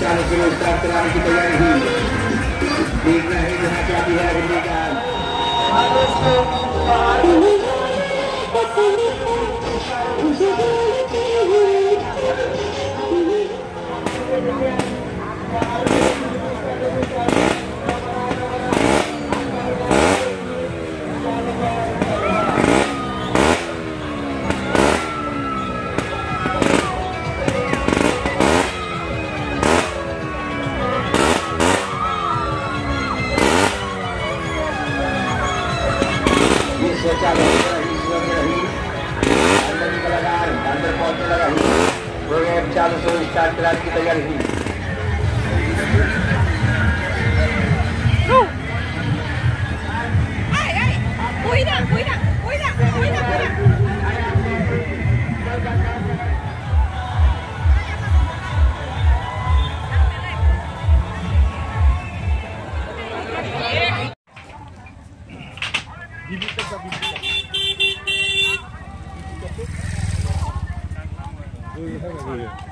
से के लिए स्टार्ट कराने की तैयारी हुई। देखना है जहाँ क्या भी है, अगले का। ये सोचा रही रही सोच रही अंदर की लगार अंदर पहुँचने लगा प्रोग्राम चालू शुरू स्टार्ट कराने की तैयारी. Oh, yeah.